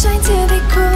shine to be cool.